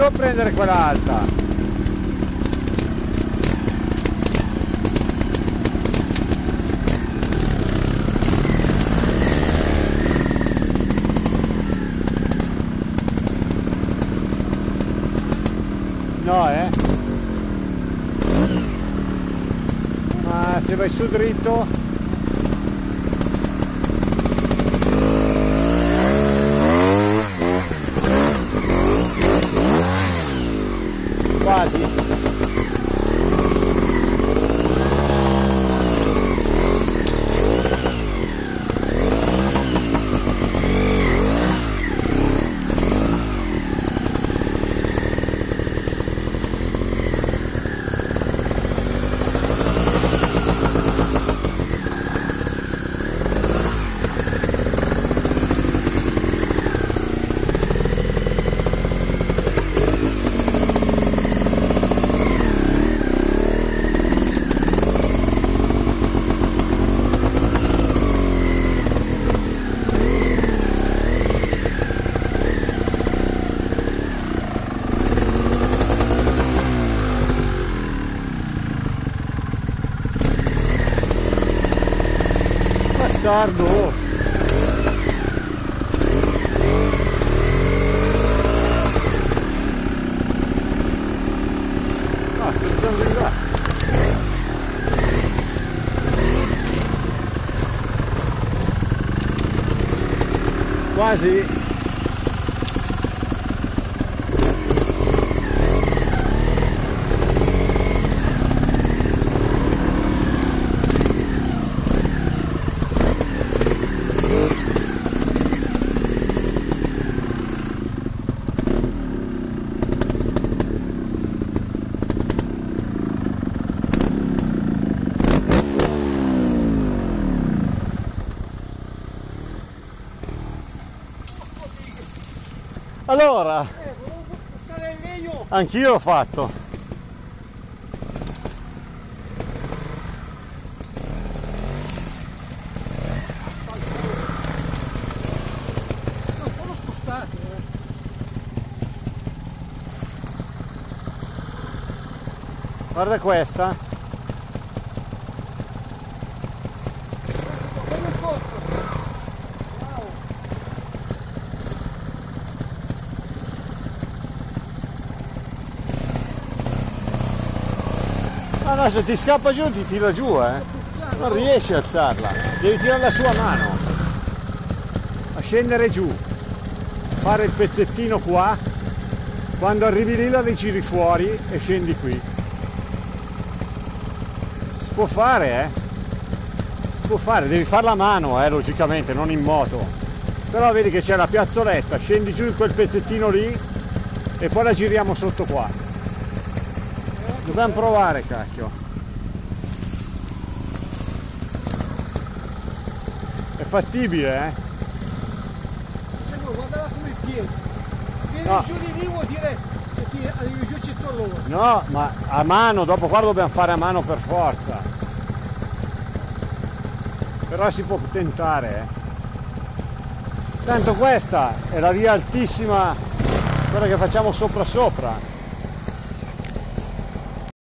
so prendere quella alta. No, eh? Ma se vai su dritto quasi bastardo ah, là. Quasi Allora, anch'io l'ho fatto. Guarda questa. Ah no, se ti scappa giù ti tira giù, eh. Non riesci a alzarla. Devi tirarla su a mano. A scendere giù. Fare il pezzettino qua. Quando arrivi lì la rigiri fuori e scendi qui. Si può fare, eh. Si può fare, devi farla a mano, eh, logicamente, non in moto. Però vedi che c'è la piazzoletta, scendi giù in quel pezzettino lì e poi la giriamo sotto qua. Dobbiamo provare cacchio. È fattibile eh? Guardala come piedi. Piedi no. giù di lì vuol dire che arrivi giù centro loro. No, ma a mano, dopo qua lo dobbiamo fare a mano per forza. Però si può tentare eh. Tanto questa è la via altissima, quella che facciamo sopra sopra.